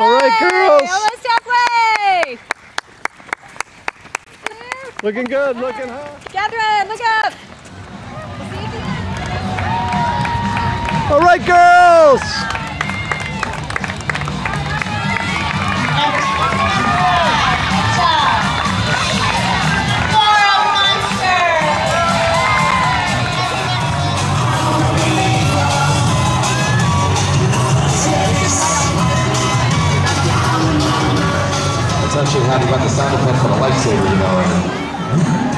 All right, girls. Almost halfway. Looking good, right. looking hot. Catherine, look up. All right, girls. touching how you got the sound effect for the lightsaber, you know.